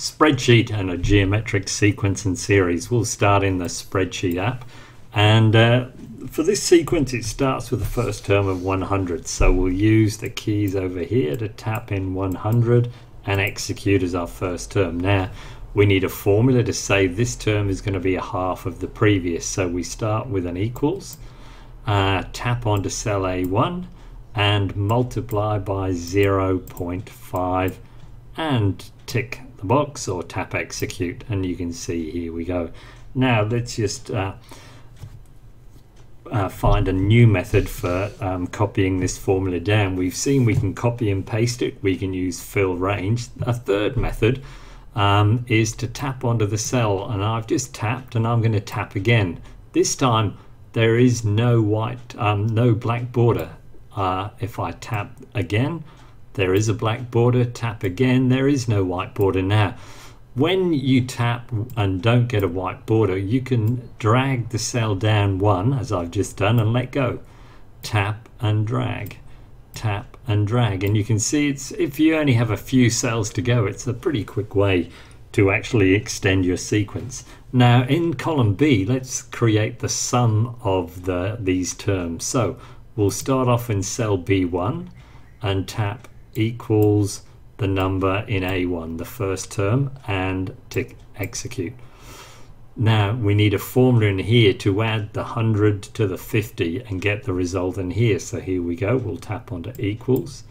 spreadsheet and a geometric sequence and series. We'll start in the spreadsheet app and uh, for this sequence it starts with the first term of 100 so we'll use the keys over here to tap in 100 and execute as our first term. Now we need a formula to say this term is going to be a half of the previous so we start with an equals uh, tap onto cell A1 and multiply by 0.5 and tick the box or tap execute and you can see here we go. Now let's just uh, uh, find a new method for um, copying this formula down. We've seen we can copy and paste it. We can use fill range. A third method um, is to tap onto the cell and I've just tapped and I'm going to tap again. This time there is no white um, no black border. Uh, if I tap again there is a black border tap again. There is no white border now. When you tap and don't get a white border you can drag the cell down one as I've just done and let go. Tap and drag. Tap and drag. And you can see it's if you only have a few cells to go it's a pretty quick way to actually extend your sequence. Now in column B let's create the sum of the these terms. So we'll start off in cell B1 and tap equals the number in A1, the first term, and tick execute. Now we need a formula in here to add the 100 to the 50 and get the result in here. So here we go, we'll tap onto equals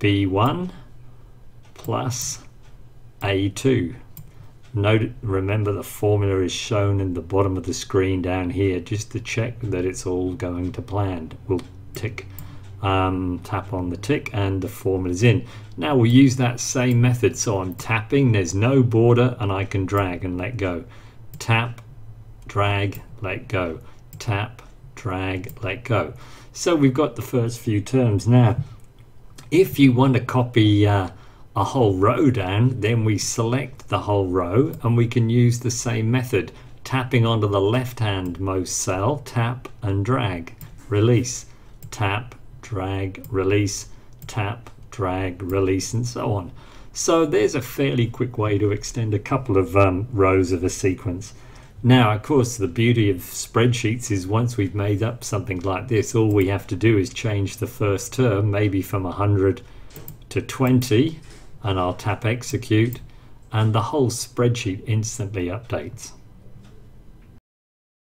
B1 plus A2. Note, remember the formula is shown in the bottom of the screen down here just to check that it's all going to plan. We'll tick um, tap on the tick and the formula is in. Now we'll use that same method. So I'm tapping, there's no border and I can drag and let go. Tap, drag, let go. Tap, drag, let go. So we've got the first few terms. Now, if you want to copy uh, a whole row down, then we select the whole row and we can use the same method. Tapping onto the left hand most cell, tap and drag, release, tap, drag, release, tap, drag, release, and so on. So there's a fairly quick way to extend a couple of um, rows of a sequence. Now, of course, the beauty of spreadsheets is once we've made up something like this, all we have to do is change the first term, maybe from 100 to 20, and I'll tap execute, and the whole spreadsheet instantly updates.